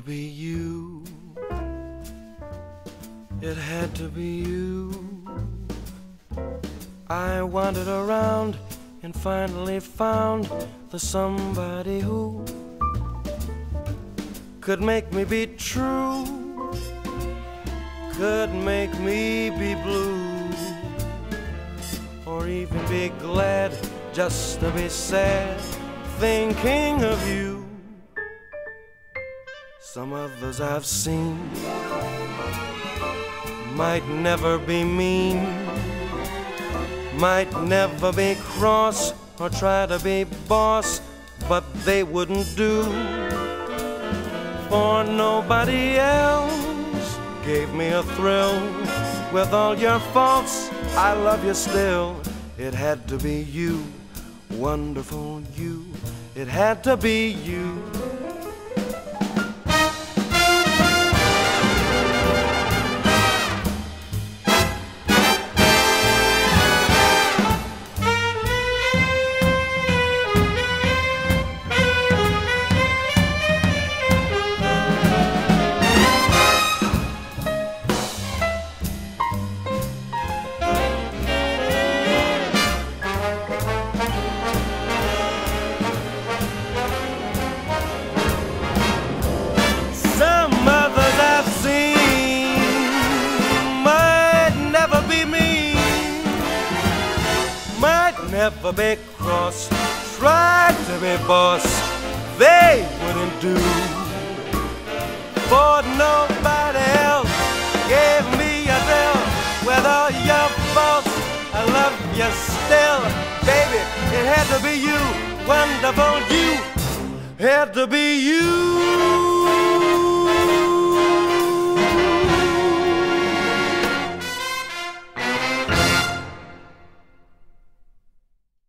you. It had to be you. I wandered around and finally found the somebody who could make me be true, could make me be blue, or even be glad just to be sad, thinking of you. Some others I've seen might never be mean, might never be cross or try to be boss, but they wouldn't do for nobody else gave me a thrill. With all your faults, I love you still. It had to be you, wonderful you. It had to be you. Never be cross, tried to be boss, they wouldn't do. For nobody else gave me a deal with all your faults. I love you still, baby. It had to be you, wonderful you. Had to be you.